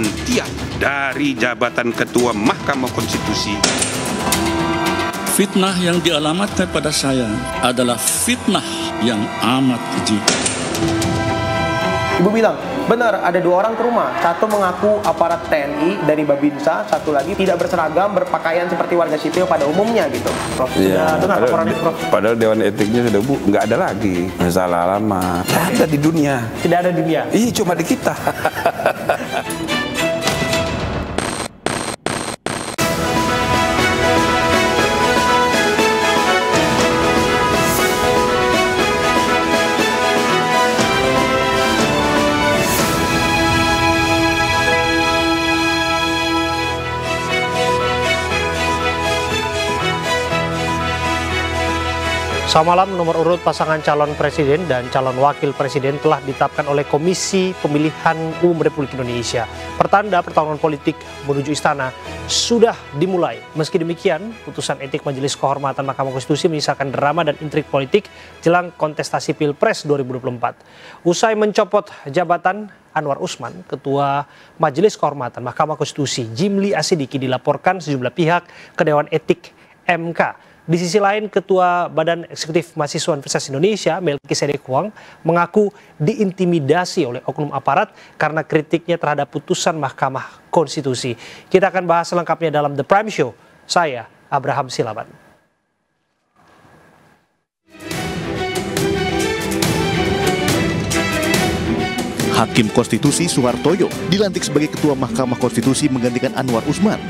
pemberhentian dari jabatan Ketua Mahkamah Konstitusi. Fitnah yang dialamatkan pada saya adalah fitnah yang amat keji. Ibu bilang, benar ada dua orang ke rumah. Satu mengaku aparat TNI dari Babinsa, satu lagi tidak berseragam, berpakaian seperti warga sipil pada umumnya gitu. Prof, Iya, sudah dengar padahal, laporan itu, Prof? padahal Dewan Etiknya sudah bu, nggak ada lagi masalah lama. Ada di dunia. Tidak ada dunia. Ih, cuma di kita. Sama malam, nomor urut pasangan calon presiden dan calon wakil presiden telah ditetapkan oleh Komisi Pemilihan Umum Republik Indonesia. Pertanda pertarungan politik menuju istana sudah dimulai. Meski demikian, putusan etik Majelis Kehormatan Mahkamah Konstitusi menyisakan drama dan intrik politik jelang kontestasi Pilpres 2024. Usai mencopot jabatan Anwar Usman, Ketua Majelis Kehormatan Mahkamah Konstitusi, Jimli Asidiki dilaporkan sejumlah pihak ke Dewan Etik MK. Di sisi lain, Ketua Badan Eksekutif Mahasiswa Universitas Indonesia, Melki Sedek Huang, mengaku diintimidasi oleh oknum aparat karena kritiknya terhadap putusan Mahkamah Konstitusi. Kita akan bahas selengkapnya dalam The Prime Show. Saya, Abraham Silaban. Hakim Konstitusi Soehartoyo dilantik sebagai Ketua Mahkamah Konstitusi menggantikan Anwar Usman.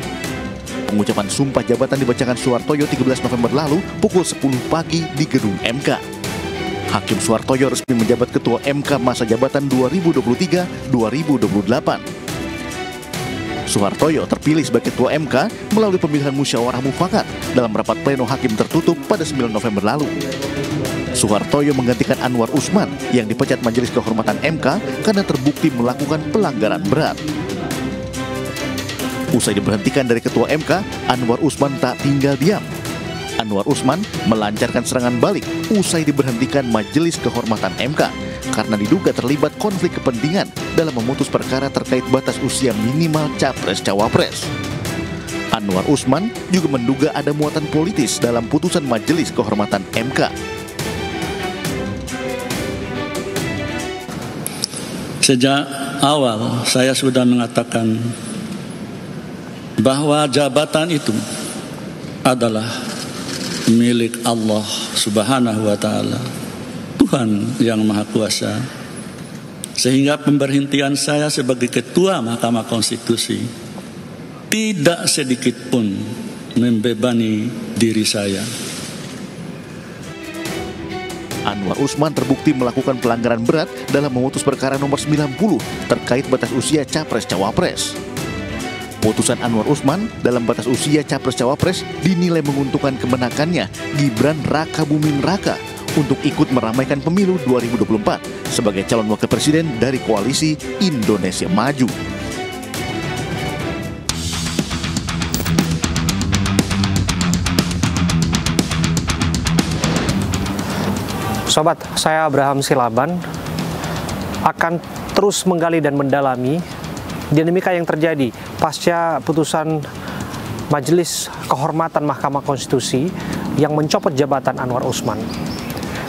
Pengucapan sumpah jabatan dibacakan Soehartoyo 13 November lalu pukul 10 pagi di gedung MK. Hakim Soehartoyo resmi menjabat Ketua MK masa jabatan 2023-2028. Soehartoyo terpilih sebagai Ketua MK melalui pemilihan musyawarah mufakat dalam rapat pleno hakim tertutup pada 9 November lalu. Soehartoyo menggantikan Anwar Usman yang dipecat Majelis Kehormatan MK karena terbukti melakukan pelanggaran berat. Usai diberhentikan dari Ketua MK, Anwar Usman tak tinggal diam. Anwar Usman melancarkan serangan balik usai diberhentikan Majelis Kehormatan MK karena diduga terlibat konflik kepentingan dalam memutus perkara terkait batas usia minimal capres-cawapres. Anwar Usman juga menduga ada muatan politis dalam putusan Majelis Kehormatan MK. Sejak awal saya sudah mengatakan bahwa jabatan itu adalah milik Allah Subhanahu wa taala, Tuhan yang Maha Kuasa. Sehingga pemberhentian saya sebagai ketua Mahkamah Konstitusi tidak sedikit pun membebani diri saya. Anwar Usman terbukti melakukan pelanggaran berat dalam memutus perkara nomor 90 terkait batas usia capres-cawapres. Putusan Anwar Usman dalam batas usia capres-cawapres dinilai menguntungkan kemenakannya Gibran Raka Buming Raka untuk ikut meramaikan pemilu 2024 sebagai calon wakil presiden dari koalisi Indonesia Maju. Sobat, saya Abraham Silaban akan terus menggali dan mendalami dinamika yang terjadi pasca putusan Majelis Kehormatan Mahkamah Konstitusi yang mencopot jabatan Anwar Usman.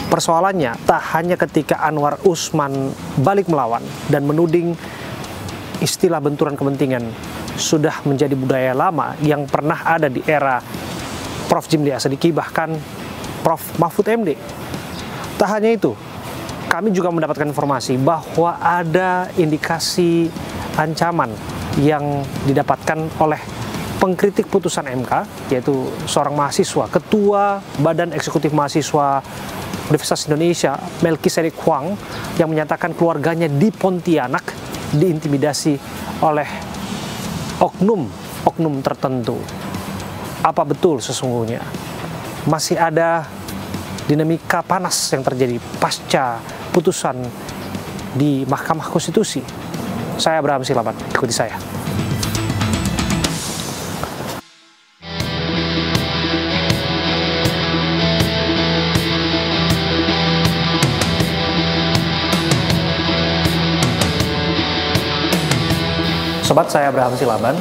Persoalannya tak hanya ketika Anwar Usman balik melawan dan menuding istilah benturan kepentingan sudah menjadi budaya lama yang pernah ada di era Prof. Jimli Asadiki bahkan Prof. Mahfud MD. Tak hanya itu, kami juga mendapatkan informasi bahwa ada indikasi ancaman yang didapatkan oleh pengkritik putusan MK, yaitu seorang mahasiswa, Ketua Badan Eksekutif Mahasiswa Universitas Indonesia, Melki Sedek Huang, yang menyatakan keluarganya di Pontianak diintimidasi oleh oknum-oknum tertentu. Apa betul sesungguhnya? Masih ada dinamika panas yang terjadi pasca putusan di Mahkamah Konstitusi. Saya Abraham Silaban, ikuti saya. Sobat, saya Abraham Silaban.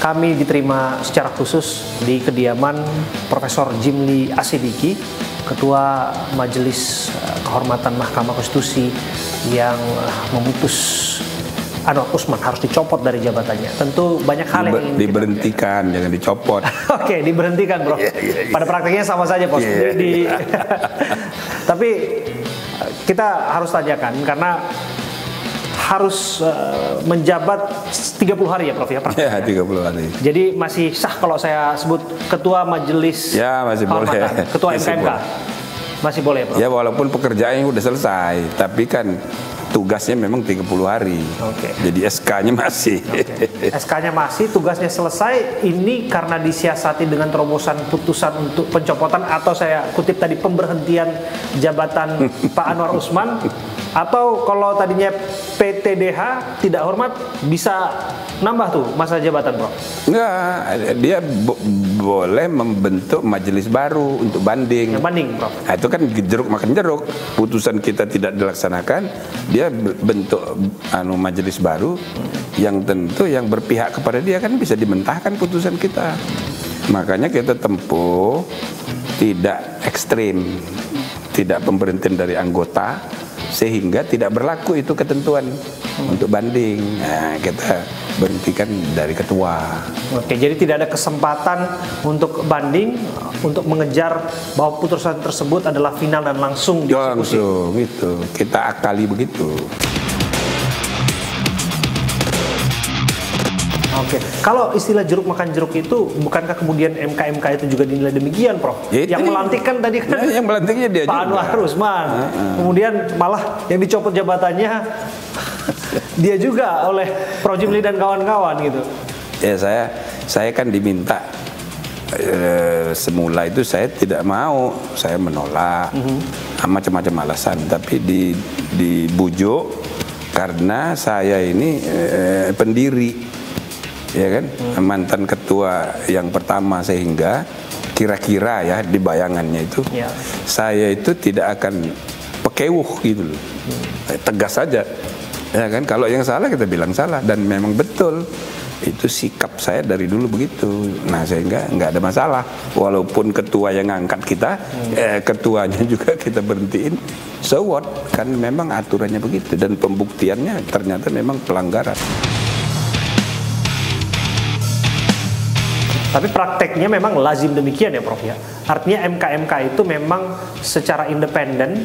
Kami diterima secara khusus di kediaman Profesor Jimli Asidiki, Ketua Majelis eh, Kehormatan Mahkamah Konstitusi yang eh, memutus Anwar Usman harus dicopot dari jabatannya. Tentu banyak hal yang ingin diberhentikan, jangan dicopot. Oke, diberhentikan, Bro. Pada praktiknya sama saja, Bos. Iya, Di- di- Tapi kita harus tanyakan karena harus eh, menjabat 30 hari ya, Prof ya. praktiknya. ya, 30 hari. Jadi masih sah kalau saya sebut ketua majelis Ya, masih boleh. Kehormatan, ketua Masih MKMK. boleh. Masih boleh, Prof. Ya walaupun pekerjaannya udah selesai, tapi kan tugasnya memang 30 hari. Oke. Jadi SK-nya masih. SK-nya masih, tugasnya selesai. Ini karena disiasati dengan terobosan putusan untuk pencopotan atau saya kutip tadi pemberhentian jabatan Pak Anwar Usman atau kalau tadinya PTDH tidak hormat bisa nambah tuh masa jabatan, Bro. Enggak, dia bo- boleh membentuk majelis baru untuk banding. Yang banding, Prof. Nah, itu kan jeruk makan jeruk. Putusan kita tidak dilaksanakan, dia be- bentuk anu majelis baru yang tentu yang berpihak kepada dia kan bisa dimentahkan putusan kita. Makanya kita tempuh tidak ekstrim, tidak pemberhentian dari anggota sehingga tidak berlaku itu ketentuan untuk banding. Nah, kita berhentikan dari ketua. Oke, jadi tidak ada kesempatan untuk banding untuk mengejar bahwa putusan tersebut adalah final dan langsung dieksekusi. Langsung itu kita akali begitu. Oke, kalau istilah jeruk makan jeruk itu bukankah kemudian MKMK itu juga dinilai demikian, Prof? Ya, yang melantikkan tadi kan Ya, yang melantiknya dia Pak juga. Anwar Usman. Kemudian malah yang dicopot jabatannya dia juga oleh Projimli dan kawan-kawan gitu. Ya saya saya kan diminta eh, semula itu saya tidak mau, saya menolak macam-macam alasan, tapi di dibujuk karena saya ini eh, pendiri, ya kan mantan ketua yang pertama sehingga kira-kira ya di bayangannya itu Ya. saya itu tidak akan pekewuh gitu loh, Eh, tegas saja. Ya kan kalau yang salah kita bilang salah dan memang betul itu sikap saya dari dulu begitu. Nah sehingga nggak ada masalah walaupun ketua yang ngangkat kita, eh, ketuanya juga kita berhentiin. So what? Kan memang aturannya begitu dan pembuktiannya ternyata memang pelanggaran. Tapi prakteknya memang lazim demikian ya, Prof ya. Artinya MKMK itu memang secara independen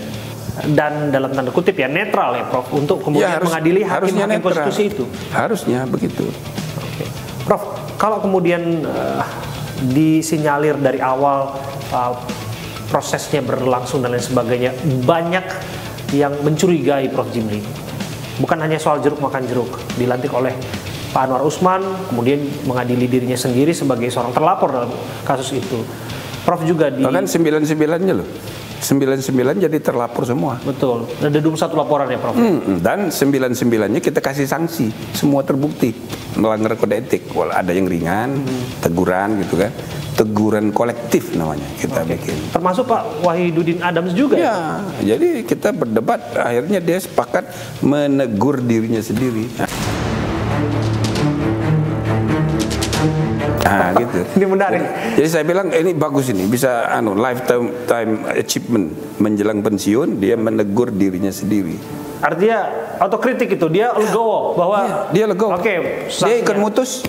dan dalam tanda kutip ya netral ya, Prof, untuk kemudian mengadili harusnya hakim-hakim netral. konstitusi itu. Harusnya begitu. Oke. Prof, kalau kemudian eh, disinyalir dari awal eh, prosesnya berlangsung dan lain sebagainya, banyak yang mencurigai Prof Jimli. Bukan hanya soal jeruk makan jeruk, dilantik oleh Pak Anwar Usman, kemudian mengadili dirinya sendiri sebagai seorang terlapor dalam kasus itu. Prof juga di Bahkan sembilan-sembilannya loh. Sembilan-sembilan jadi terlapor semua. betul. Ada 21 laporan ya, Prof. Hmm, dan sembilan-sembilannya kita kasih sanksi. Semua terbukti melanggar kode etik. Walau ada yang ringan, teguran gitu kan. Teguran kolektif namanya kita bikin. Termasuk Pak Wahidudin Adams juga ya. Ya, jadi kita berdebat. Akhirnya dia sepakat menegur dirinya sendiri. Nah, gitu. Ini menarik. Jadi saya bilang ini bagus ini bisa anu lifetime time achievement menjelang pensiun dia menegur dirinya sendiri. Artinya autokritik itu dia legowo bahwa Dia legowo. Oke, Dia ikut mutus.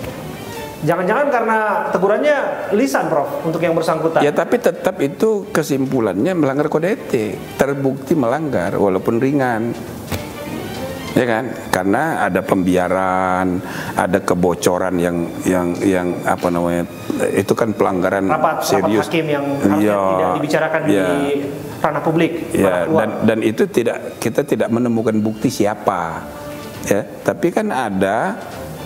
Jangan-jangan karena tegurannya lisan, Prof, untuk yang bersangkutan. Ya tapi tetap itu kesimpulannya melanggar kode etik, terbukti melanggar walaupun ringan. Ya kan? Karena ada pembiaran, ada kebocoran yang yang yang apa namanya? Itu kan pelanggaran rapat, rapat serius. hakim yang Iya, tidak dibicarakan iya. di ranah publik. Ya, dan dan itu tidak kita tidak menemukan bukti siapa. Ya, tapi kan ada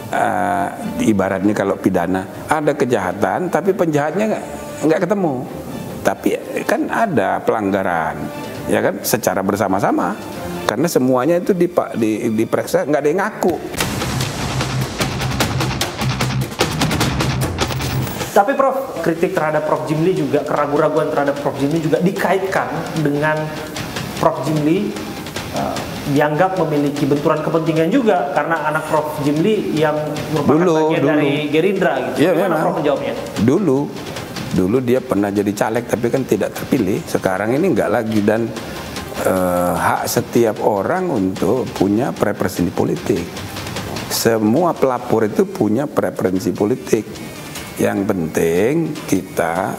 eh, ibaratnya kalau pidana ada kejahatan tapi penjahatnya nggak ketemu. Tapi kan ada pelanggaran, ya kan secara bersama-sama. Karena semuanya itu dipa- di, diperiksa nggak ada yang ngaku. Tapi Prof, kritik terhadap Prof Jimli juga keraguan-raguan terhadap Prof Jimli juga dikaitkan dengan Prof Jimli eh, dianggap memiliki benturan kepentingan juga karena anak Prof Jimli yang merupakan Dulu, bagian dulu. dari Gerindra gitu. Iya, Gimana. Prof menjawabnya? Dulu, dulu dia pernah jadi caleg tapi kan tidak terpilih. Sekarang ini enggak lagi dan eh, hak setiap orang untuk punya preferensi politik. Semua pelapor itu punya preferensi politik. Yang penting kita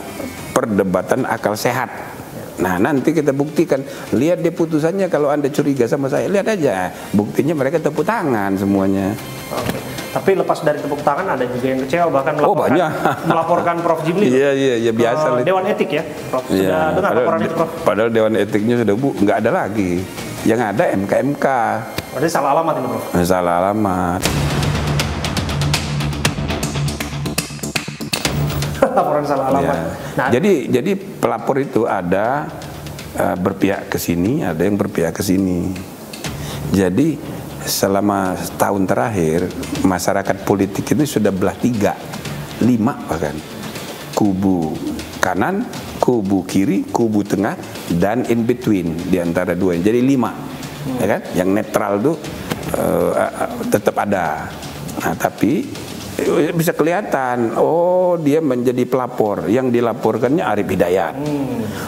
perdebatan akal sehat. Nah nanti kita buktikan Lihat dia putusannya kalau anda curiga sama saya Lihat aja Buktinya mereka tepuk tangan semuanya Oke. Tapi lepas dari tepuk tangan ada juga yang kecewa bahkan Oh, melaporkan, banyak. melaporkan Prof Jimli Iya iya iya biasa itu. Dewan Etik ya, Prof. Sudah Iya, dengar padahal, laporan itu, Prof? padahal Dewan Etiknya sudah bu, nggak ada lagi. Yang ada MKMK, Berarti salah alamat ini, Prof. salah alamat. laporan salah alamat. Ya. Nah, Jadi jadi pelapor itu ada eh, berpihak ke sini, ada yang berpihak ke sini. Jadi selama setahun terakhir masyarakat politik ini sudah belah tiga, lima bahkan. Kubu kanan, kubu kiri, kubu tengah, dan in between di antara dua. Jadi lima, ya kan? Yang netral tuh eh, eh, tetap ada. Nah tapi bisa kelihatan, oh dia menjadi pelapor, yang dilaporkannya Arif Hidayat.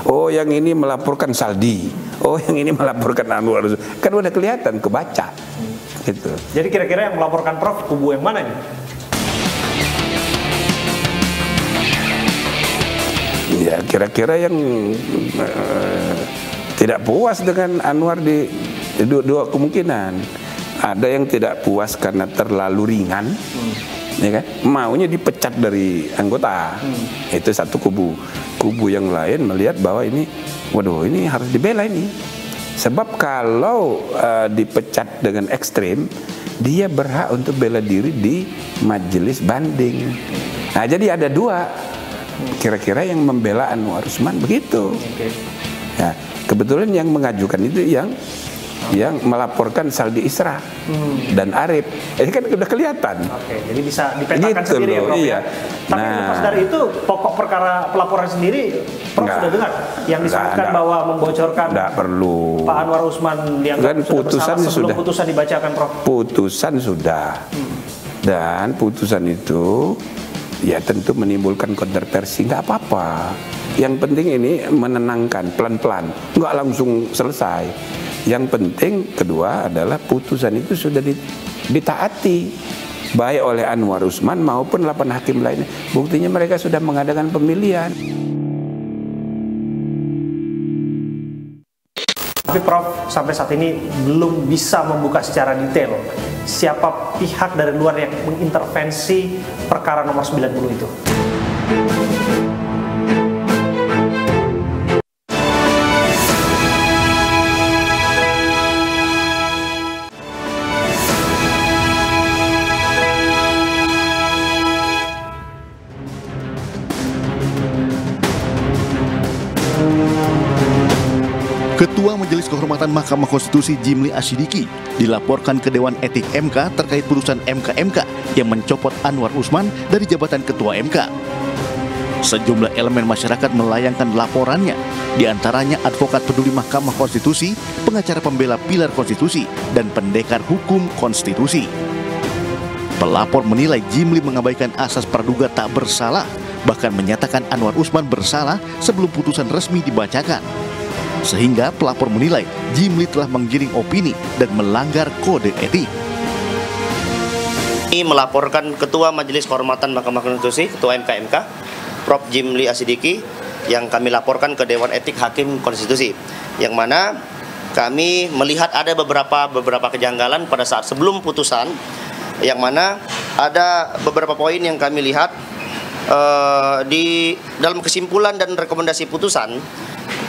Oh yang ini melaporkan Saldi, oh yang ini melaporkan Anwar. Kan udah kelihatan, kebaca. Gitu. jadi kira-kira yang melaporkan Prof kubu yang mana nih? Ya kira-kira yang eh, tidak puas dengan Anwar di dua, dua kemungkinan. Ada yang tidak puas karena terlalu ringan, ya kan? Maunya dipecat dari anggota. Itu satu kubu. Kubu yang lain melihat bahwa ini, waduh ini harus dibela ini. Sebab kalau eh, dipecat dengan ekstrim, dia berhak untuk bela diri di majelis banding. Nah jadi ada dua kira-kira yang membela Anwar Usman begitu. Ya, kebetulan yang mengajukan itu yang yang melaporkan Saldi Isra dan Arif. Ini kan udah kelihatan. Oke, jadi bisa dipetakan Gitu sendiri ya, loh, Prof iya. ya. Tapi Nah. lepas dari itu, pokok perkara pelaporan sendiri, Prof Nggak. sudah dengar yang disebutkan nggak. bahwa membocorkan Nggak perlu. Pak Anwar Usman dianggap Kan sudah putusan sebelum sudah. putusan dibacakan, Prof. Putusan sudah. Dan putusan itu ya tentu menimbulkan kontroversi nggak apa-apa. Yang penting ini menenangkan pelan-pelan, nggak langsung selesai. Yang penting kedua adalah putusan itu sudah di- ditaati baik oleh Anwar Usman maupun 8 hakim lainnya. Buktinya mereka sudah mengadakan pemilihan. Tapi Prof sampai saat ini belum bisa membuka secara detail siapa pihak dari luar yang mengintervensi perkara nomor 90 itu. Kehormatan Mahkamah Konstitusi Jimli Asyidiki dilaporkan ke Dewan Etik MK terkait putusan MK-MK yang mencopot Anwar Usman dari jabatan Ketua MK. Sejumlah elemen masyarakat melayangkan laporannya, di antaranya advokat peduli Mahkamah Konstitusi, pengacara pembela pilar konstitusi, dan pendekar hukum konstitusi. Pelapor menilai Jimli mengabaikan asas praduga tak bersalah, bahkan menyatakan Anwar Usman bersalah sebelum putusan resmi dibacakan. Sehingga pelapor menilai Jimli telah menggiring opini dan melanggar kode etik. Ini melaporkan Ketua Majelis Kehormatan Mahkamah Konstitusi, Ketua MKMK, Prof. Jimli Asidiki, yang kami laporkan ke Dewan Etik Hakim Konstitusi, yang mana kami melihat ada beberapa beberapa kejanggalan pada saat sebelum putusan, yang mana ada beberapa poin yang kami lihat eh, di dalam kesimpulan dan rekomendasi putusan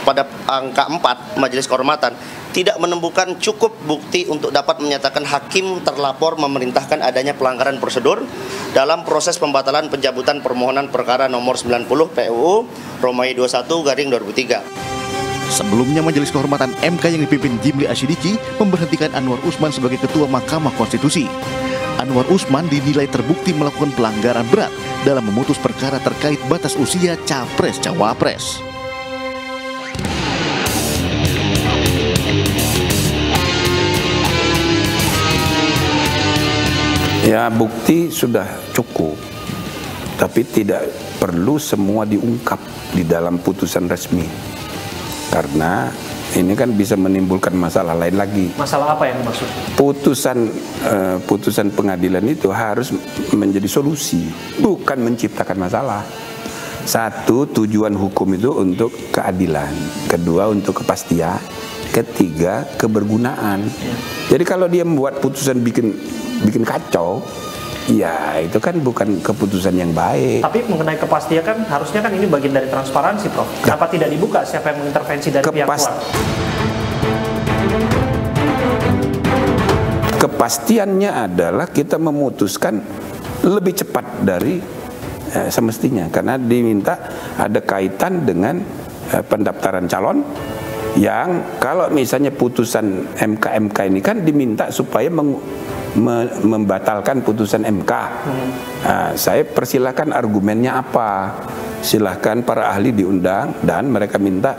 pada angka 4 Majelis Kehormatan tidak menemukan cukup bukti untuk dapat menyatakan hakim terlapor memerintahkan adanya pelanggaran prosedur dalam proses pembatalan pencabutan permohonan perkara nomor 90 PUU Romawi 21 garing 2003. Sebelumnya Majelis Kehormatan MK yang dipimpin Jimli Asyidiki memberhentikan Anwar Usman sebagai Ketua Mahkamah Konstitusi. Anwar Usman dinilai terbukti melakukan pelanggaran berat dalam memutus perkara terkait batas usia Capres-Cawapres. Ya bukti sudah cukup, tapi tidak perlu semua diungkap di dalam putusan resmi, karena ini kan bisa menimbulkan masalah lain lagi. Masalah apa yang dimaksud? Putusan eh, putusan pengadilan itu harus menjadi solusi, bukan menciptakan masalah. Satu tujuan hukum itu untuk keadilan, kedua untuk kepastian, ketiga kebergunaan. Jadi kalau dia membuat putusan bikin bikin kacau, ya itu kan bukan keputusan yang baik. Tapi mengenai kepastian kan harusnya kan ini bagian dari transparansi, Prof. Kenapa tidak dibuka siapa yang mengintervensi dari pihak Kepas- luar? Kepastiannya adalah kita memutuskan lebih cepat dari eh, semestinya karena diminta ada kaitan dengan eh, pendaftaran calon yang kalau misalnya putusan MK-MK ini kan diminta supaya meng- me- membatalkan putusan MK. Nah, saya persilahkan argumennya apa. Silahkan para ahli diundang dan mereka minta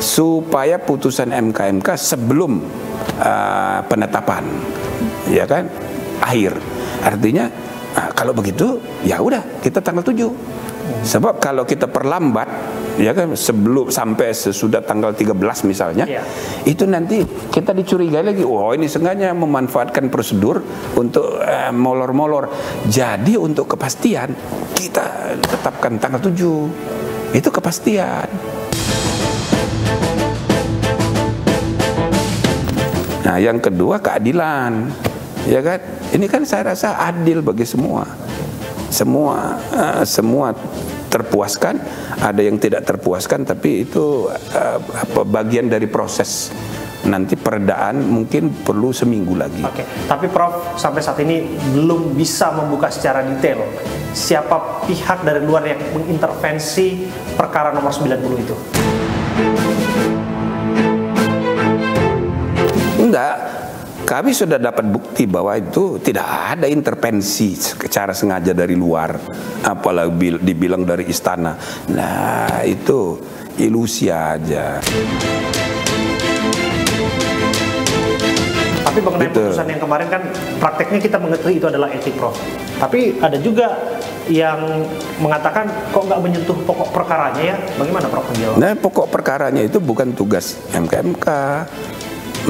supaya putusan MK-MK sebelum uh, penetapan, ya kan, akhir. Artinya ah, kalau begitu ya udah kita tanggal 7 Sebab kalau kita perlambat ya kan sebelum sampai sesudah tanggal 13 misalnya Iya. itu nanti kita dicurigai lagi oh ini sengaja memanfaatkan prosedur untuk eh, molor-molor jadi untuk kepastian kita tetapkan tanggal 7 itu kepastian Nah, yang kedua keadilan. Ya kan? Ini kan saya rasa adil bagi semua. Semua eh, semua terpuaskan, ada yang tidak terpuaskan tapi itu apa bagian dari proses. Nanti peredaan mungkin perlu seminggu lagi. Oke, tapi Prof sampai saat ini belum bisa membuka secara detail siapa pihak dari luar yang mengintervensi perkara nomor 90 itu. Enggak. Kami sudah dapat bukti bahwa itu tidak ada intervensi secara sengaja dari luar, apalagi bil- dibilang dari istana. Nah, itu ilusi aja. Tapi mengenai Gitu. putusan yang kemarin kan prakteknya kita mengetahui itu adalah etik Prof. Tapi ada juga yang mengatakan kok nggak menyentuh pokok perkaranya ya? Bagaimana Prof menjawab? Nah, pokok perkaranya itu bukan tugas MKMK.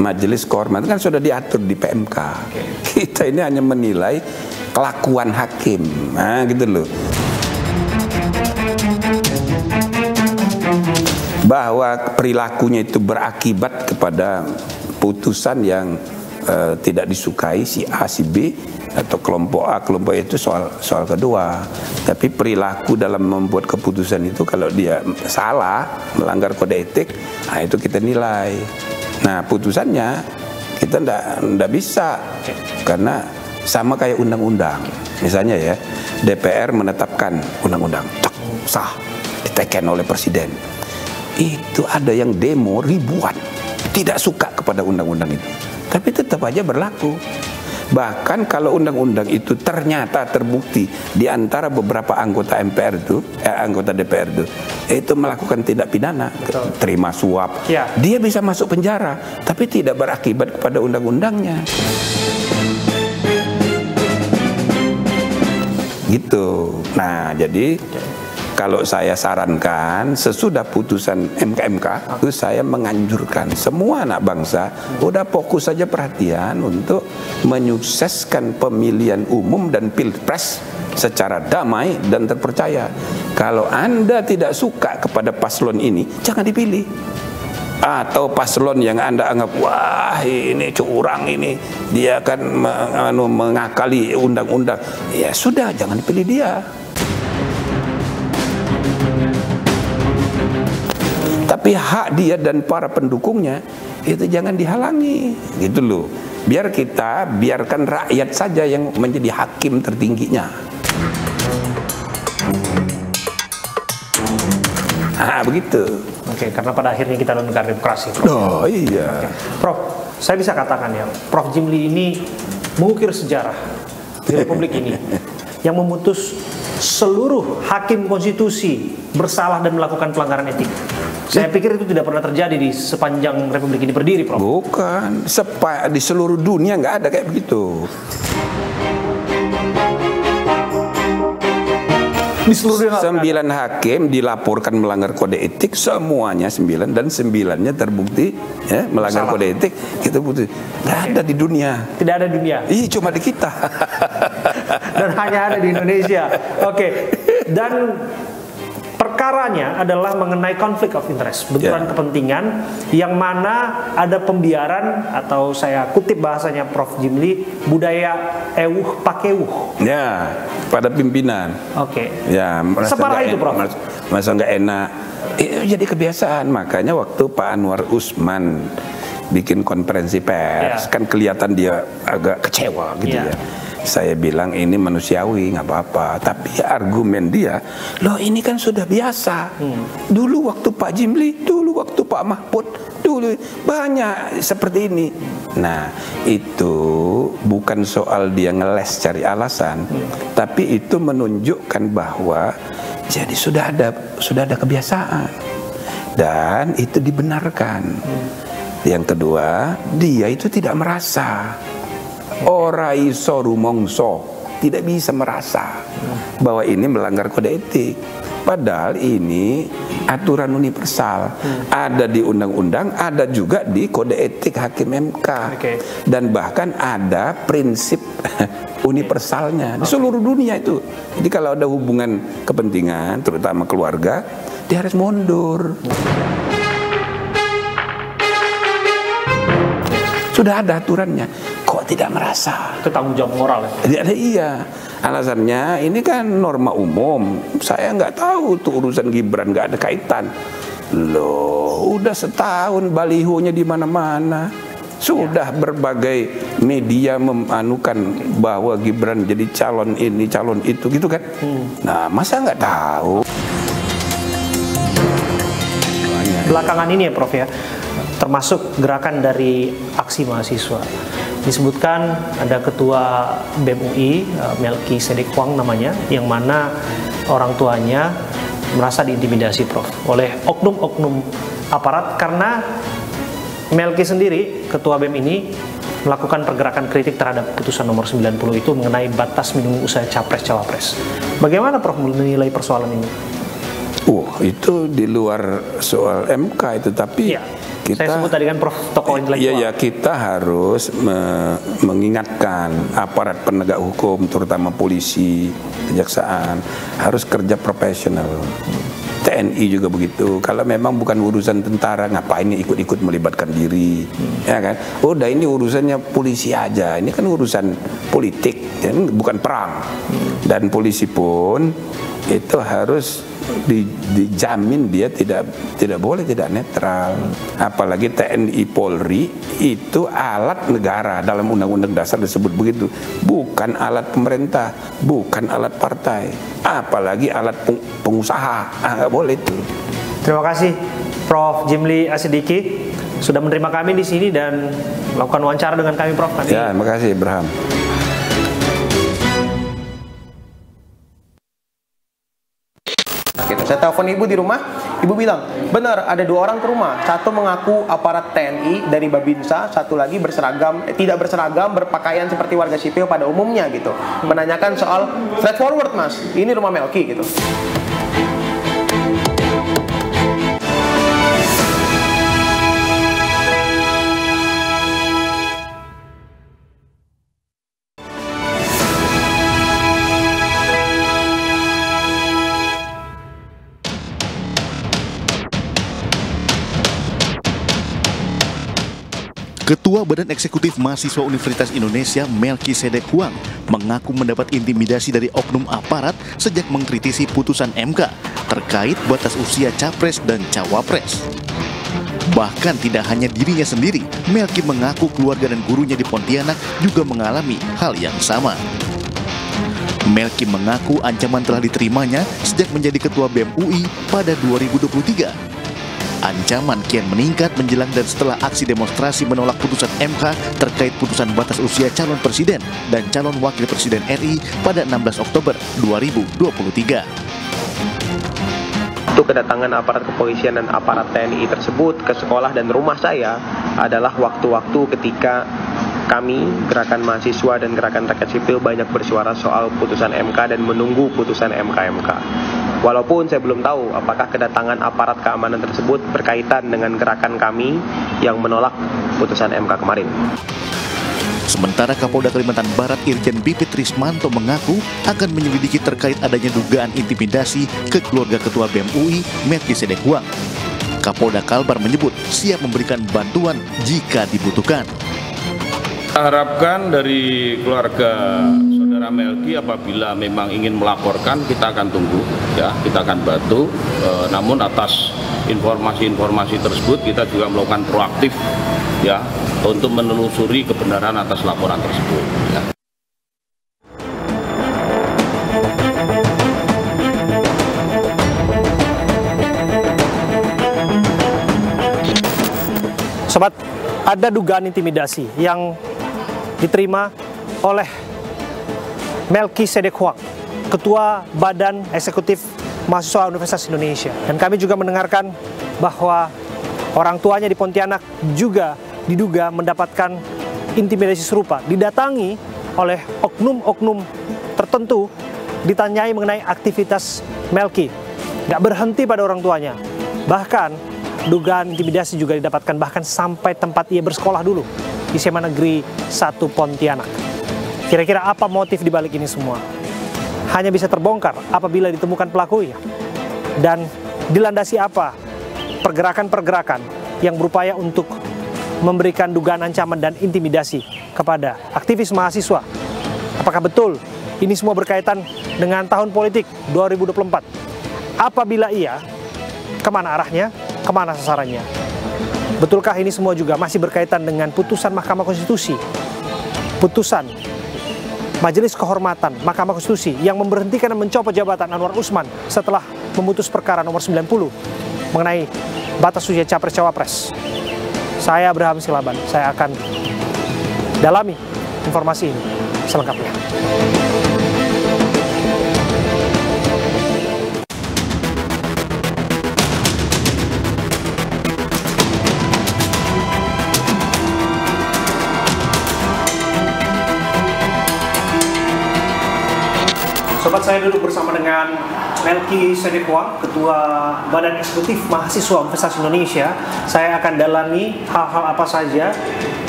Majelis kehormatan kan sudah diatur di PMK. Kita ini hanya menilai kelakuan hakim. Nah, gitu loh. Bahwa perilakunya itu berakibat kepada putusan yang eh, tidak disukai si A si B atau kelompok A kelompok itu soal soal kedua tapi perilaku dalam membuat keputusan itu kalau dia salah melanggar kode etik nah itu kita nilai nah putusannya kita ndak ndak bisa karena sama kayak undang-undang. Misalnya ya DPR menetapkan undang-undang sah diteken oleh presiden. Itu ada yang demo ribuan tidak suka kepada undang-undang itu. Tapi tetap aja berlaku bahkan kalau undang-undang itu ternyata terbukti di antara beberapa anggota MPR itu eh, anggota DPR itu itu melakukan tindak pidana terima suap. Ya. dia bisa masuk penjara tapi tidak berakibat kepada undang-undangnya. Gitu. Nah jadi kalau saya sarankan sesudah putusan MKMK itu saya menganjurkan semua anak bangsa udah fokus saja perhatian untuk menyukseskan pemilihan umum dan pilpres secara damai dan terpercaya. Kalau Anda tidak suka kepada paslon ini, jangan dipilih. Atau paslon yang Anda anggap wah ini curang ini, dia akan anu, mengakali undang-undang. Ya sudah, jangan dipilih dia. Tapi hak dia dan para pendukungnya itu jangan dihalangi, gitu loh. Biar kita biarkan rakyat saja yang menjadi hakim tertingginya. Ah begitu. Oke, karena pada akhirnya kita negara demokrasi. Prof. Oh iya. Prof, saya bisa katakan ya, Prof Jimli ini mengukir sejarah di Republik ini yang memutus seluruh hakim konstitusi bersalah dan melakukan pelanggaran etik. Saya pikir itu tidak pernah terjadi di sepanjang Republik ini berdiri, Prof. Bukan, sepa, di seluruh dunia nggak ada kayak begitu. Di seluruh yang Sembilan hakim dilaporkan melanggar kode etik semuanya sembilan dan sembilannya terbukti ya, melanggar Salah. kode etik itu bukti nggak ada di dunia. tidak ada dunia Ih cuma di kita. dan hanya ada di Indonesia. Oke. Dan perkaranya adalah mengenai konflik of interest, benturan Ya. kepentingan yang mana ada pembiaran atau saya kutip bahasanya Prof Jimli budaya ewuh pakewuh. ya pada pimpinan. Oke. Ya, merasa Separah itu, Prof. Mas, masa nggak enak. Eh, jadi kebiasaan. Makanya waktu Pak Anwar Usman bikin konferensi pers, Ya. kan kelihatan dia agak kecewa gitu Ya. ya. Saya bilang ini manusiawi nggak apa-apa, tapi argumen dia, loh ini kan sudah biasa. Hmm. Dulu waktu Pak Jimli, dulu waktu Pak Mahfud, dulu banyak seperti ini. Nah itu bukan soal dia ngeles cari alasan, tapi itu menunjukkan bahwa jadi sudah ada sudah ada kebiasaan dan itu dibenarkan. Yang kedua, dia itu tidak merasa orai soru mongso tidak bisa merasa bahwa ini melanggar kode etik. Padahal ini aturan universal. Ada di undang-undang, ada juga di kode etik hakim MK. Dan bahkan ada prinsip universalnya di seluruh dunia itu. Jadi kalau ada hubungan kepentingan, terutama keluarga, dia harus mundur. Sudah ada aturannya. Tidak merasa? Itu tanggung jawab moral ya. Jadi ada iya. Alasannya ini kan norma umum. Saya nggak tahu tuh urusan Gibran nggak ada kaitan. Loh, udah setahun balihonya di mana-mana. Sudah berbagai media memanukan bahwa Gibran jadi calon ini, calon itu gitu kan. Nah, masa nggak tahu? Belakangan ini ya Prof ya, termasuk gerakan dari aksi mahasiswa. Disebutkan ada ketua BEM UI, eh, Melki Sedek Huang namanya, yang mana orang tuanya merasa diintimidasi Prof oleh oknum-oknum aparat karena Melki sendiri, ketua BEM ini melakukan pergerakan kritik terhadap putusan nomor 90 itu mengenai batas minimum usaha capres-cawapres. Bagaimana Prof menilai persoalan ini? Uh, itu di luar soal MK itu, tapi Iya. kita Saya sebut tadi kan Prof tokoh intelektual. Iya ya kita harus me- mengingatkan aparat penegak hukum terutama polisi, kejaksaan harus kerja profesional. TNI juga begitu. Kalau memang bukan urusan tentara, ngapain ikut-ikut melibatkan diri, ya kan? Udah ini urusannya polisi aja. Ini kan urusan politik, ya, ini bukan perang. Dan polisi pun itu harus di- dijamin dia tidak tidak boleh tidak netral. Apalagi TNI Polri itu alat negara dalam Undang-Undang Dasar disebut begitu, bukan alat pemerintah, bukan alat partai, apalagi alat peng- pengusaha. Ah, nggak boleh itu. Terima kasih Prof Jimli Asidiki sudah menerima kami di sini dan melakukan wawancara dengan kami Prof. Kami Ya, terima kasih Abraham. Saya telepon ibu di rumah, ibu bilang, benar ada dua orang ke rumah. Satu mengaku aparat TNI dari Babinsa, satu lagi berseragam, eh, tidak berseragam, berpakaian seperti warga sipil pada umumnya gitu. Menanyakan soal straightforward mas, ini rumah Melki gitu. Ketua Badan Eksekutif Mahasiswa Universitas Indonesia Melki Sedek Huang mengaku mendapat intimidasi dari oknum aparat sejak mengkritisi putusan MK terkait batas usia capres dan cawapres. Bahkan tidak hanya dirinya sendiri, Melki mengaku keluarga dan gurunya di Pontianak juga mengalami hal yang sama. Melki mengaku ancaman telah diterimanya sejak menjadi ketua BEM UI pada 2023. Ancaman kian meningkat menjelang dan setelah aksi demonstrasi menolak putusan MK terkait putusan batas usia calon presiden dan calon wakil presiden RI pada 16 Oktober 2023. Itu kedatangan aparat kepolisian dan aparat TNI tersebut ke sekolah dan rumah saya adalah waktu-waktu ketika kami, gerakan mahasiswa dan gerakan rakyat sipil banyak bersuara soal putusan MK dan menunggu putusan MK-MK. Walaupun saya belum tahu apakah kedatangan aparat keamanan tersebut berkaitan dengan gerakan kami yang menolak putusan MK kemarin. Sementara Kapolda Kalimantan Barat Irjen Bipit Rismanto mengaku akan menyelidiki terkait adanya dugaan intimidasi ke keluarga Ketua BEM UI, Sedekuang. Kapolda Kalbar menyebut siap memberikan bantuan jika dibutuhkan. Kita harapkan dari keluarga saudara Melki apabila memang ingin melaporkan kita akan tunggu ya kita akan bantu E, namun atas informasi-informasi tersebut kita juga melakukan proaktif ya untuk menelusuri kebenaran atas laporan tersebut ya. Sobat, ada dugaan intimidasi yang diterima oleh Melki Sedek Huang, Ketua Badan Eksekutif Mahasiswa Universitas Indonesia. Dan kami juga mendengarkan bahwa orang tuanya di Pontianak juga diduga mendapatkan intimidasi serupa. Didatangi oleh oknum-oknum tertentu, ditanyai mengenai aktivitas Melki. Nggak berhenti pada orang tuanya. Bahkan dugaan intimidasi juga didapatkan bahkan sampai tempat ia bersekolah dulu di SMA Negeri 1 Pontianak. Kira-kira apa motif dibalik ini semua? Hanya bisa terbongkar apabila ditemukan pelakunya. Dan dilandasi apa pergerakan-pergerakan yang berupaya untuk memberikan dugaan ancaman dan intimidasi kepada aktivis mahasiswa. Apakah betul ini semua berkaitan dengan tahun politik 2024? Apabila iya, ke mana arahnya? ke mana sasarannya. Betulkah ini semua juga masih berkaitan dengan putusan Mahkamah Konstitusi? Putusan Majelis Kehormatan Mahkamah Konstitusi yang memberhentikan dan mencopot jabatan Anwar Usman setelah memutus perkara nomor 90 mengenai batas usia capres-cawapres. Saya Abraham Silaban, saya akan dalami informasi ini selengkapnya. Sobat saya duduk bersama dengan Melki Sedekwa, Ketua Badan Eksekutif Mahasiswa Universitas Indonesia. Saya akan dalami hal-hal apa saja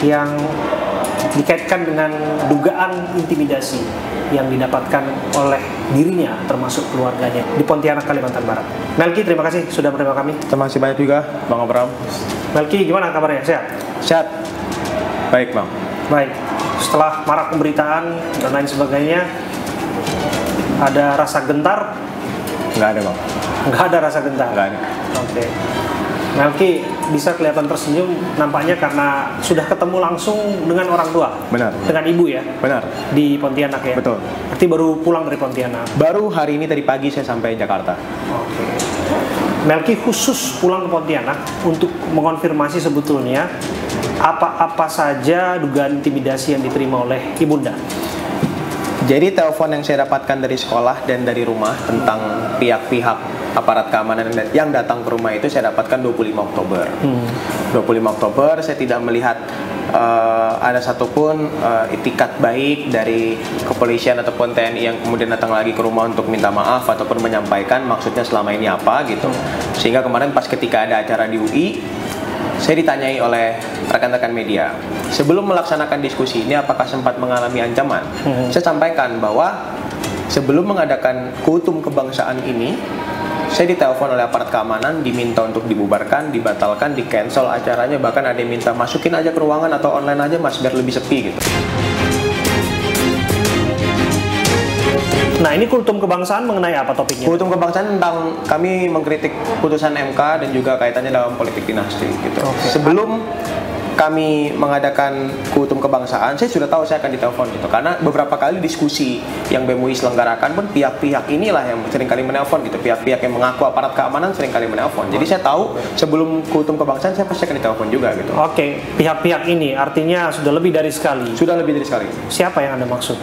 yang dikaitkan dengan dugaan intimidasi yang didapatkan oleh dirinya termasuk keluarganya di Pontianak, Kalimantan Barat. Melki, terima kasih sudah menerima kami. Terima kasih banyak juga, Bang Abram. Melki, gimana kabarnya? Sehat? Sehat. Baik, Bang. Baik. Setelah marak pemberitaan dan lain sebagainya, ada rasa gentar? Nggak ada, Bang. Nggak ada rasa gentar? Nggak ada. Oke. Melki bisa kelihatan tersenyum nampaknya karena sudah ketemu langsung dengan orang tua. Benar. Dengan ibu ya? Benar. Di Pontianak ya? Betul. Berarti baru pulang dari Pontianak? Baru hari ini tadi pagi saya sampai Jakarta. Oke. Melki khusus pulang ke Pontianak untuk mengonfirmasi sebetulnya apa-apa saja dugaan intimidasi yang diterima oleh ibunda. Jadi telepon yang saya dapatkan dari sekolah dan dari rumah tentang pihak-pihak aparat keamanan yang datang ke rumah itu saya dapatkan 25 Oktober. Hmm. 25 Oktober saya tidak melihat uh, ada satupun uh, itikat baik dari kepolisian ataupun TNI yang kemudian datang lagi ke rumah untuk minta maaf ataupun menyampaikan maksudnya selama ini apa gitu. Sehingga kemarin pas ketika ada acara di UI saya ditanyai oleh rekan-rekan media, sebelum melaksanakan diskusi ini apakah sempat mengalami ancaman? Hmm. Saya sampaikan bahwa sebelum mengadakan kultum kebangsaan ini, saya ditelepon oleh aparat keamanan, diminta untuk dibubarkan, dibatalkan, di cancel acaranya, bahkan ada yang minta masukin aja ke ruangan atau online aja mas biar lebih sepi gitu. Nah ini kultum kebangsaan mengenai apa topiknya? Kultum kebangsaan tentang kami mengkritik putusan MK dan juga kaitannya dalam politik dinasti gitu. Oke. Sebelum kami mengadakan kultum kebangsaan, saya sudah tahu saya akan ditelepon gitu. Karena beberapa kali diskusi yang BEM UI selenggarakan pun pihak-pihak inilah yang sering kali menelpon gitu. Pihak-pihak yang mengaku aparat keamanan sering kali menelpon. Jadi saya tahu sebelum kultum kebangsaan saya pasti akan ditelepon juga gitu. Oke, pihak-pihak ini artinya sudah lebih dari sekali. Sudah lebih dari sekali. Siapa yang Anda maksud?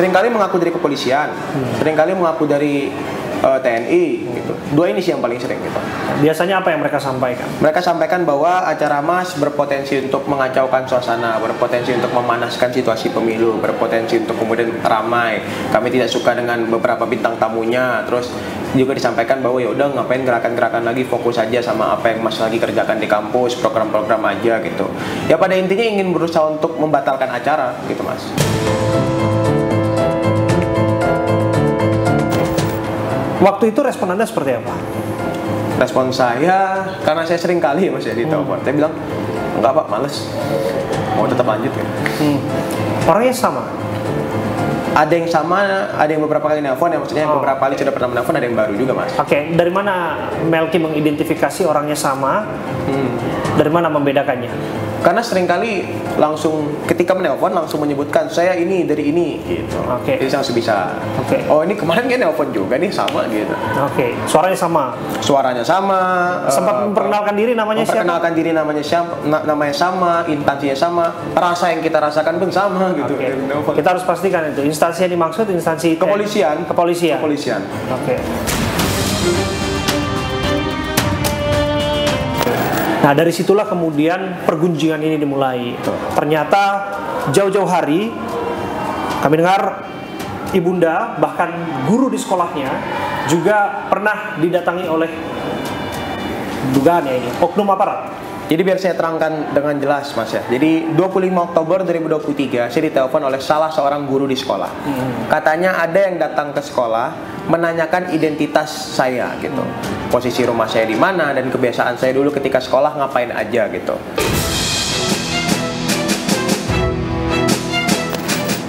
Seringkali mengaku dari kepolisian, sering kali mengaku dari eh, TNI gitu. Dua ini sih yang paling sering gitu. Biasanya apa yang mereka sampaikan? Mereka sampaikan bahwa acara MAS berpotensi untuk mengacaukan suasana, berpotensi untuk memanaskan situasi pemilu, berpotensi untuk kemudian ramai. Kami tidak suka dengan beberapa bintang tamunya. Terus juga disampaikan bahwa ya udah ngapain gerakan-gerakan lagi fokus aja sama apa yang Mas lagi kerjakan di kampus, program-program aja gitu. Ya pada intinya ingin berusaha untuk membatalkan acara gitu Mas. Waktu itu respon Anda seperti apa? Respon saya karena saya sering kali ya Mas ya di telepon. Saya bilang enggak Pak, males. Mau tetap lanjut ya. Hmm. Orangnya sama. Ada yang sama, ada yang beberapa kali nelpon ya maksudnya Oh. beberapa kali sudah pernah menelpon, ada yang baru juga Mas. Oke, dari mana Melki mengidentifikasi orangnya sama? Hmm. Dari mana membedakannya? Karena sering kali langsung ketika menelpon langsung menyebutkan saya ini dari ini gitu. Oke. Jadi saya langsung bisa. Oke. Oh ini kemarin kan nelpon juga nih sama gitu. Oke, suaranya sama. Suaranya sama. Sempat eh, memperkenalkan diri namanya siapa? memperkenalkan diri namanya siapa, na- namanya sama, instansinya sama, rasa yang kita rasakan pun sama gitu. Nelpon. Kita harus pastikan itu instansi yang dimaksud instansi. Kepolisian. Kepolisian. Kepolisian. Oke. Nah dari situlah kemudian pergunjingan ini dimulai. Ternyata jauh-jauh hari kami dengar ibunda bahkan guru di sekolahnya juga pernah didatangi oleh dugaan ya ini oknum aparat. Jadi biar saya terangkan dengan jelas Mas ya. Jadi 25 Oktober 2023 saya ditelepon oleh salah seorang guru di sekolah. Katanya ada yang datang ke sekolah menanyakan identitas saya gitu. Posisi rumah saya di mana dan kebiasaan saya dulu ketika sekolah ngapain aja gitu.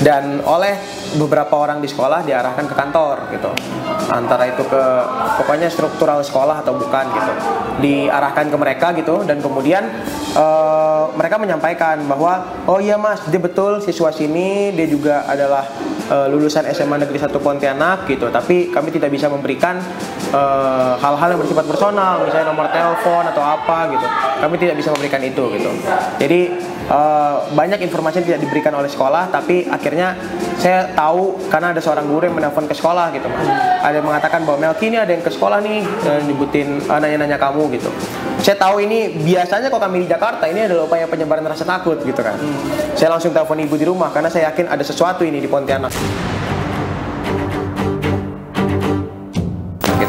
dan oleh beberapa orang di sekolah diarahkan ke kantor gitu. Antara itu ke pokoknya struktural sekolah atau bukan gitu. Diarahkan ke mereka gitu dan kemudian eh, mereka menyampaikan bahwa oh iya mas dia betul siswa sini dia juga adalah eh, lulusan SMA Negeri 1 Pontianak gitu. Tapi kami tidak bisa memberikan eh, hal-hal yang bersifat personal misalnya nomor telepon atau apa gitu. Kami tidak bisa memberikan itu gitu. Jadi Eh, banyak informasi yang tidak diberikan oleh sekolah tapi akhirnya saya tahu karena ada seorang guru yang menelpon ke sekolah gitu mas. Ada yang mengatakan bahwa Melki ini ada yang ke sekolah nih nyebutin nanya-nanya kamu gitu saya tahu ini biasanya kalau kami di Jakarta ini adalah upaya penyebaran rasa takut gitu kan saya langsung telepon ibu di rumah karena saya yakin ada sesuatu ini di Pontianak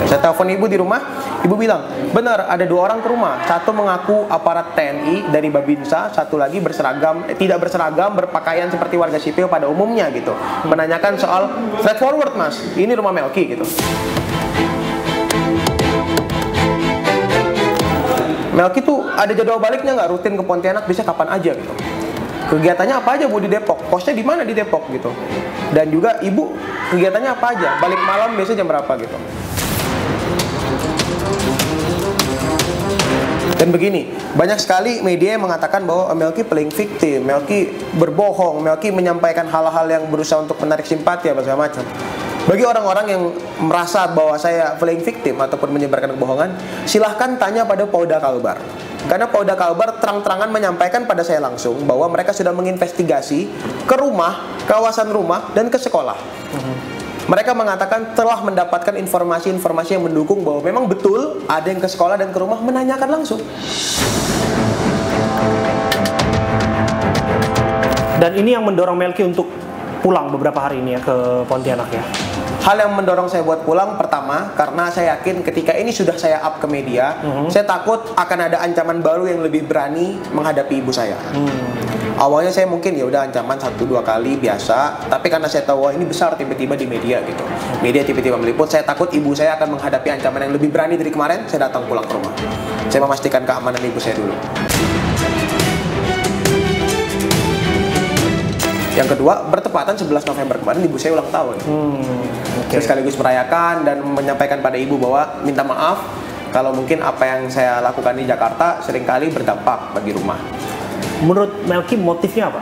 gitu. Saya telepon ibu di rumah, ibu bilang, benar ada dua orang ke rumah. Satu mengaku aparat TNI dari Babinsa, satu lagi berseragam, eh, tidak berseragam, berpakaian seperti warga sipil pada umumnya gitu. Menanyakan soal straightforward mas, ini rumah Melki gitu. Melki tuh ada jadwal baliknya nggak rutin ke Pontianak bisa kapan aja gitu. Kegiatannya apa aja bu di Depok? Kosnya di mana di Depok gitu? Dan juga ibu kegiatannya apa aja? Balik malam biasanya jam berapa gitu? Dan begini, banyak sekali media yang mengatakan bahwa Melki playing victim, Melki berbohong, Melki menyampaikan hal-hal yang berusaha untuk menarik simpati apa segala macam. Bagi orang-orang yang merasa bahwa saya playing victim ataupun menyebarkan kebohongan, silahkan tanya pada Polda Kalbar. Karena Polda Kalbar terang-terangan menyampaikan pada saya langsung bahwa mereka sudah menginvestigasi ke rumah, kawasan rumah, dan ke sekolah. Mereka mengatakan telah mendapatkan informasi-informasi yang mendukung bahwa memang betul ada yang ke sekolah dan ke rumah menanyakan langsung. Dan ini yang mendorong Melki untuk pulang beberapa hari ini ya ke Pontianak ya. Hal yang mendorong saya buat pulang pertama karena saya yakin ketika ini sudah saya up ke media, saya takut akan ada ancaman baru yang lebih berani menghadapi ibu saya. Awalnya saya mungkin ya udah ancaman satu dua kali biasa, tapi karena saya tahu wah ini besar tiba-tiba di media gitu. Media tiba-tiba meliput, saya takut ibu saya akan menghadapi ancaman yang lebih berani dari kemarin. Saya datang pulang ke rumah. Saya memastikan keamanan ibu saya dulu. Yang kedua, bertepatan 11 November kemarin ibu saya ulang tahun. Saya sekaligus merayakan dan menyampaikan pada ibu bahwa minta maaf kalau mungkin apa yang saya lakukan di Jakarta sering kali berdampak bagi rumah. Menurut Melki motifnya apa?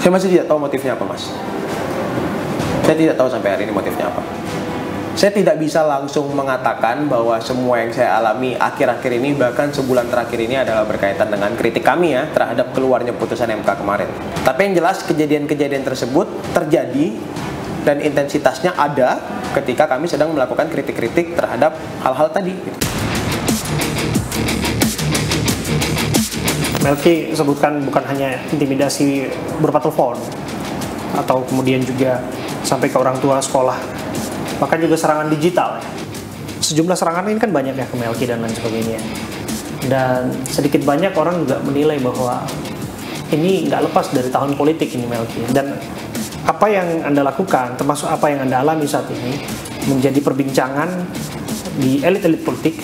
Saya masih tidak tahu motifnya apa, Mas. Saya tidak tahu sampai hari ini motifnya apa. Saya tidak bisa langsung mengatakan bahwa semua yang saya alami akhir-akhir ini bahkan sebulan terakhir ini adalah berkaitan dengan kritik kami ya terhadap keluarnya putusan MK kemarin. Tapi yang jelas kejadian-kejadian tersebut terjadi dan intensitasnya ada ketika kami sedang melakukan kritik-kritik terhadap hal-hal tadi. Melki sebutkan bukan hanya intimidasi berupa telepon atau kemudian juga sampai ke orang tua sekolah, bahkan juga serangan digital. Sejumlah serangan ini kan banyak ya ke Melki dan lain sebagainya. Dan sedikit banyak orang juga menilai bahwa ini nggak lepas dari tahun politik ini Melki. Dan apa yang Anda lakukan, termasuk apa yang Anda alami saat ini, menjadi perbincangan di elit-elit politik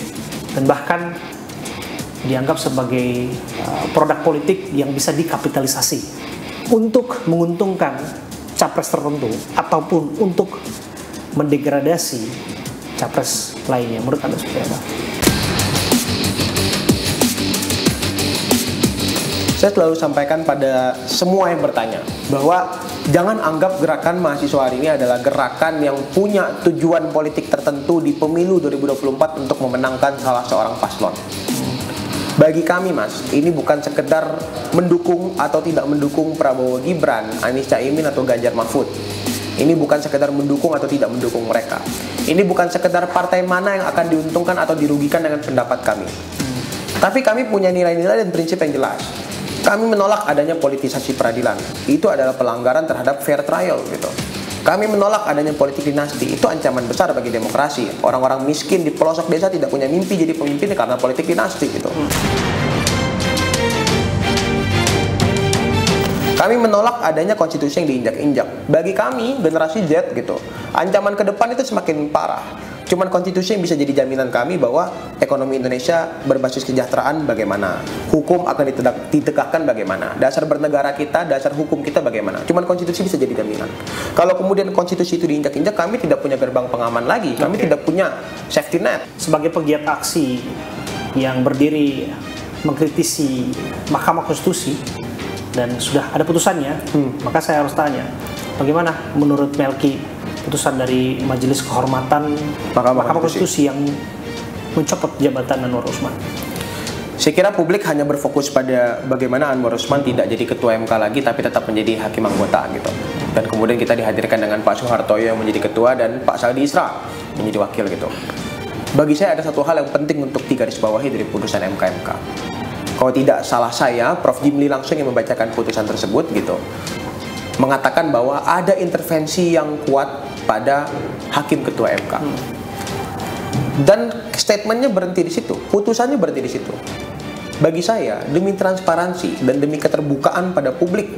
dan bahkan dianggap sebagai uh, produk politik yang bisa dikapitalisasi untuk menguntungkan capres tertentu ataupun untuk mendegradasi capres lainnya. Menurut Anda seperti apa? Saya selalu sampaikan pada semua yang bertanya bahwa jangan anggap gerakan mahasiswa hari ini adalah gerakan yang punya tujuan politik tertentu di pemilu 2024 untuk memenangkan salah seorang paslon. Bagi kami mas, ini bukan sekedar mendukung atau tidak mendukung Prabowo Gibran, Anies Caimin atau Ganjar Mahfud. Ini bukan sekedar mendukung atau tidak mendukung mereka. Ini bukan sekedar partai mana yang akan diuntungkan atau dirugikan dengan pendapat kami. Tapi kami punya nilai-nilai dan prinsip yang jelas. Kami menolak adanya politisasi peradilan. Itu adalah pelanggaran terhadap fair trial gitu. Kami menolak adanya politik dinasti. Itu ancaman besar bagi demokrasi. Orang-orang miskin di pelosok desa tidak punya mimpi jadi pemimpin karena politik dinasti gitu. Kami menolak adanya konstitusi yang diinjak-injak. Bagi kami, generasi Z gitu, ancaman ke depan itu semakin parah. Cuman konstitusi yang bisa jadi jaminan kami bahwa ekonomi Indonesia berbasis kesejahteraan bagaimana, hukum akan ditegakkan bagaimana, dasar bernegara kita, dasar hukum kita bagaimana. Cuman konstitusi bisa jadi jaminan. Kalau kemudian konstitusi itu diinjak-injak, kami tidak punya gerbang pengaman lagi, kami tidak punya safety net. Sebagai pegiat aksi yang berdiri mengkritisi Mahkamah Konstitusi dan sudah ada putusannya, maka saya harus tanya, bagaimana menurut Melki putusan dari Majelis Kehormatan Mahkamah Konstitusi yang mencopot jabatan Anwar Usman? Saya kira publik hanya berfokus pada bagaimana Anwar Usman tidak jadi ketua MK lagi tapi tetap menjadi hakim anggota gitu. Dan kemudian kita dihadirkan dengan Pak Soehartoyo yang menjadi ketua dan Pak Saldi Isra menjadi wakil gitu. Bagi saya ada satu hal yang penting untuk digarisbawahi dari putusan MK-MK. Kalau tidak salah saya, Prof. Jimli langsung yang membacakan putusan tersebut gitu. Mengatakan bahwa ada intervensi yang kuat pada hakim ketua MK. Dan statementnya berhenti di situ, putusannya berhenti di situ. Bagi saya, demi transparansi dan demi keterbukaan pada publik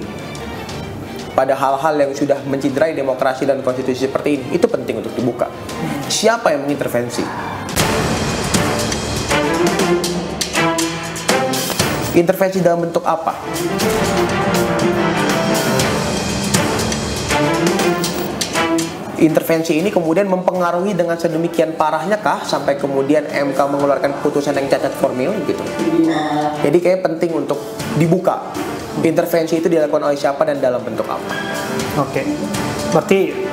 pada hal-hal yang sudah menciderai demokrasi dan konstitusi seperti ini, itu penting untuk dibuka. Siapa yang mengintervensi? Intervensi dalam bentuk apa? intervensi ini kemudian mempengaruhi dengan sedemikian parahnya kah sampai kemudian MK mengeluarkan putusan yang cacat formil gitu. Jadi kayak penting untuk dibuka. Intervensi itu dilakukan oleh siapa dan dalam bentuk apa. Oke, berarti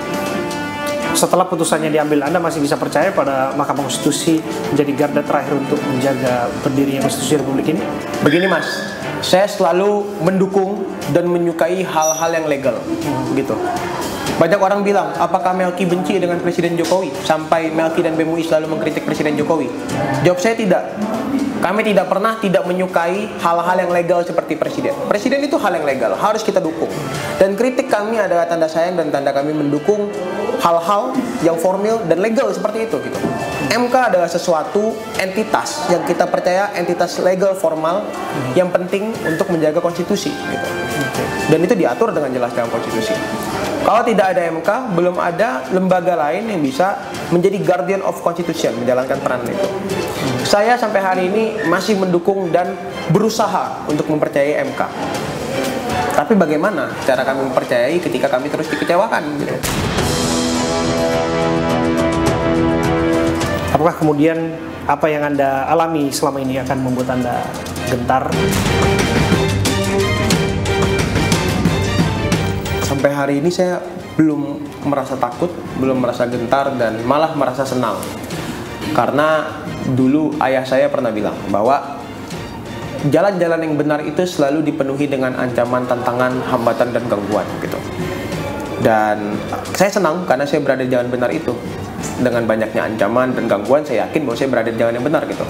setelah putusannya diambil, Anda masih bisa percaya pada Mahkamah Konstitusi menjadi garda terakhir untuk menjaga berdirinya Konstitusi Republik ini? Begini Mas, saya selalu mendukung dan menyukai hal-hal yang legal gitu. Banyak orang bilang, apakah Melki benci dengan Presiden Jokowi? Sampai Melki dan BMUI selalu mengkritik Presiden Jokowi. Jawab saya tidak. Kami tidak pernah tidak menyukai hal-hal yang legal seperti Presiden. Presiden itu hal yang legal, harus kita dukung. Dan kritik kami adalah tanda sayang dan tanda kami mendukung hal-hal yang formil dan legal seperti itu gitu. MK adalah sesuatu entitas yang kita percaya entitas legal formal yang penting untuk menjaga konstitusi gitu. Dan itu diatur dengan jelas dalam konstitusi. Kalau tidak ada MK, belum ada lembaga lain yang bisa menjadi guardian of constitution, menjalankan peran itu. Saya sampai hari ini masih mendukung dan berusaha untuk mempercayai MK. Tapi bagaimana cara kami mempercayai ketika kami terus dikecewakan gitu. Apakah kemudian apa yang Anda alami selama ini akan membuat Anda gentar? Sampai hari ini saya belum merasa takut, belum merasa gentar dan malah merasa senang. Karena dulu ayah saya pernah bilang bahwa jalan-jalan yang benar itu selalu dipenuhi dengan ancaman, tantangan, hambatan dan gangguan gitu. Dan saya senang karena saya berada di jalan benar itu. Dengan banyaknya ancaman dan gangguan, saya yakin bahwa saya berada di jalan yang benar gitu.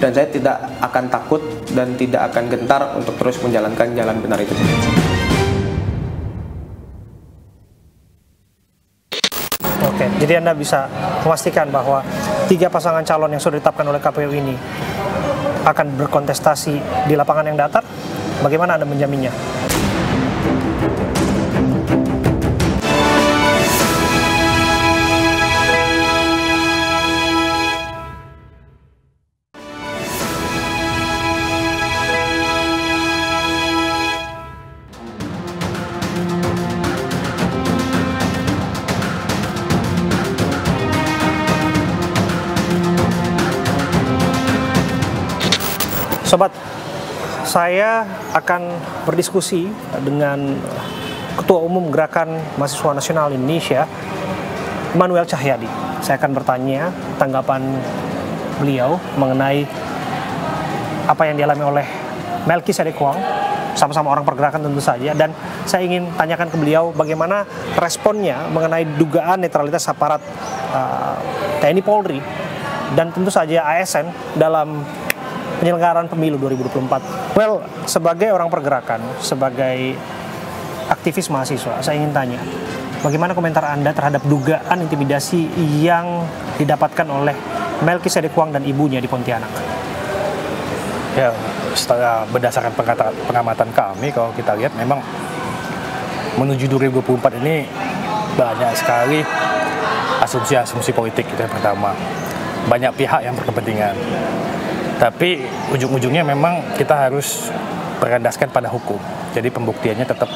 Dan saya tidak akan takut dan tidak akan gentar untuk terus menjalankan jalan benar itu. Oke, jadi Anda bisa memastikan bahwa tiga pasangan calon yang sudah ditetapkan oleh KPU ini akan berkontestasi di lapangan yang datar. Bagaimana Anda menjaminnya? Sobat, saya akan berdiskusi dengan Ketua Umum Gerakan Mahasiswa Nasional Indonesia, Manuel Cahyadi. Saya akan bertanya tanggapan beliau mengenai apa yang dialami oleh Melki Sedekuang, sama-sama orang pergerakan tentu saja, dan saya ingin tanyakan ke beliau bagaimana responnya mengenai dugaan netralitas aparat uh, TNI Polri dan tentu saja ASN dalam penyelenggaraan pemilu 2024. Well, sebagai orang pergerakan, sebagai aktivis mahasiswa, saya ingin tanya, bagaimana komentar Anda terhadap dugaan intimidasi yang didapatkan oleh Melki Sedekuang dan ibunya di Pontianak? Ya, setelah berdasarkan pengamatan kami, kalau kita lihat memang menuju 2024 ini banyak sekali asumsi-asumsi politik itu yang pertama. Banyak pihak yang berkepentingan tapi ujung-ujungnya memang kita harus berandaskan pada hukum. Jadi pembuktiannya tetap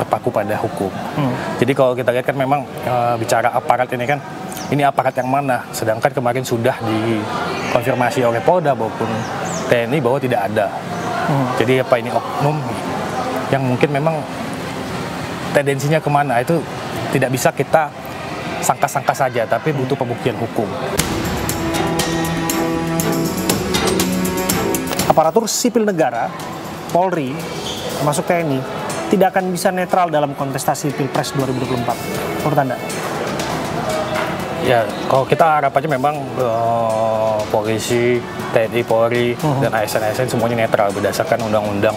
terpaku pada hukum. Hmm. Jadi kalau kita lihat kan memang e, bicara aparat ini kan ini aparat yang mana? Sedangkan kemarin sudah dikonfirmasi oleh Polda maupun TNI bahwa tidak ada. Hmm. Jadi apa ini oknum yang mungkin memang tendensinya ke mana itu tidak bisa kita sangka-sangka saja, tapi butuh pembuktian hukum. aparatur sipil negara, Polri, termasuk TNI, tidak akan bisa netral dalam kontestasi Pilpres 2024. Menurut Anda? Ya, kalau kita harapannya memang uh, polisi, TNI, Polri, uh -huh. dan ASN-ASN semuanya netral berdasarkan undang-undang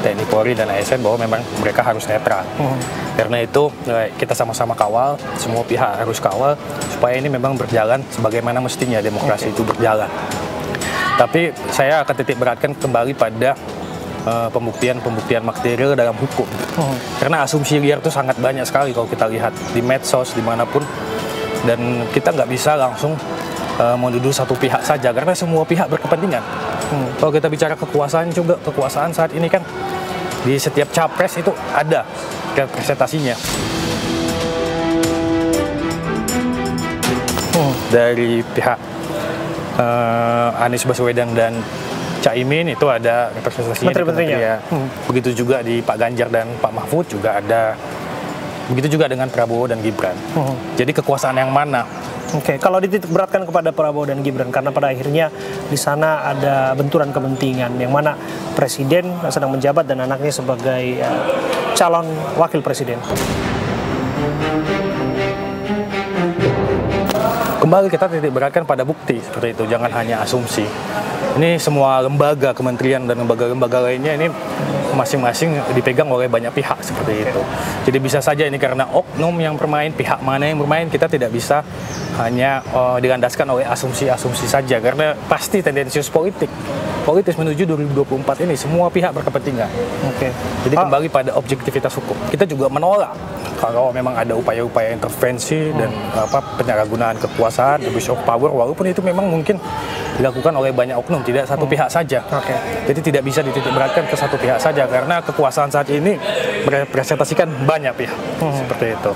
TNI, Polri, dan ASN bahwa memang mereka harus netral. Uh -huh. Karena itu eh, kita sama-sama kawal, semua pihak harus kawal supaya ini memang berjalan sebagaimana mestinya demokrasi okay. itu berjalan. Tapi saya akan titik beratkan kembali pada pembuktian-pembuktian uh, material dalam hukum. Oh. Karena asumsi liar itu sangat banyak sekali kalau kita lihat di medsos di mana pun dan kita nggak bisa langsung uh, menuduh satu pihak saja karena semua pihak berkepentingan. Hmm. Kalau kita bicara kekuasaan juga kekuasaan saat ini kan di setiap capres itu ada representasinya. Hmm. Dari pihak uh, Anies Baswedan dan Caimin itu ada representasinya Menteri-menterinya. Ya. Hmm. Begitu juga di Pak Ganjar dan Pak Mahfud juga ada. Begitu juga dengan Prabowo dan Gibran. Hmm. Jadi kekuasaan yang mana? Oke, okay. kalau dititik beratkan kepada Prabowo dan Gibran karena pada akhirnya di sana ada benturan kepentingan yang mana presiden sedang menjabat dan anaknya sebagai uh, calon wakil presiden. kembali kita titik beratkan pada bukti seperti itu jangan hanya asumsi ini semua lembaga kementerian dan lembaga-lembaga lainnya ini masing-masing dipegang oleh banyak pihak seperti itu. Jadi bisa saja ini karena oknum yang bermain pihak mana yang bermain kita tidak bisa hanya uh, dilandaskan oleh asumsi-asumsi saja. Karena pasti tendensius politik politis menuju 2024 ini semua pihak berkepentingan. Oke. Okay. Jadi ah. kembali pada objektivitas hukum. Kita juga menolak kalau memang ada upaya-upaya intervensi hmm. dan apa penyalahgunaan kekuasaan, abuse of power walaupun itu memang mungkin dilakukan oleh banyak oknum, tidak satu hmm. pihak saja. Oke. Okay. Jadi tidak bisa dititik beratkan ke satu pihak saja karena kekuasaan saat ini merepresentasikan banyak pihak. Hmm. Seperti itu.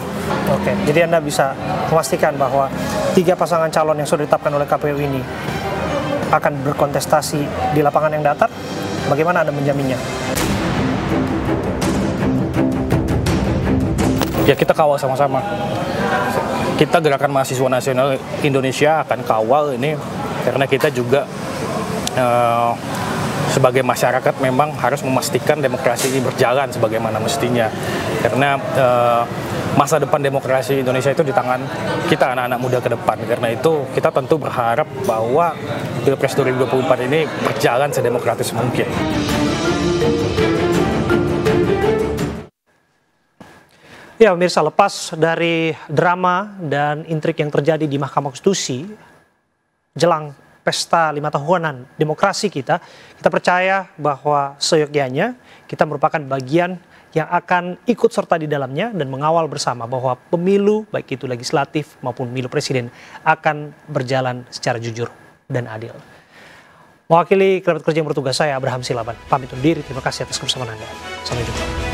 Oke. Okay. Jadi Anda bisa memastikan bahwa tiga pasangan calon yang sudah ditetapkan oleh KPU ini akan berkontestasi di lapangan yang datar? Bagaimana Anda menjaminnya? ya kita kawal sama-sama. Kita gerakan mahasiswa nasional Indonesia akan kawal ini karena kita juga eh, sebagai masyarakat memang harus memastikan demokrasi ini berjalan sebagaimana mestinya karena eh, masa depan demokrasi Indonesia itu di tangan kita anak-anak muda ke depan karena itu kita tentu berharap bahwa Pilpres 2024 ini berjalan sedemokratis mungkin. Ya, pemirsa, lepas dari drama dan intrik yang terjadi di Mahkamah Konstitusi jelang pesta lima tahunan demokrasi kita, kita percaya bahwa seyogyanya kita merupakan bagian yang akan ikut serta di dalamnya dan mengawal bersama bahwa pemilu, baik itu legislatif maupun pemilu presiden, akan berjalan secara jujur dan adil. Mewakili kerabat kerja yang bertugas saya, Abraham Silaban, pamit undur diri. Terima kasih atas kebersamaan Anda. Sampai jumpa.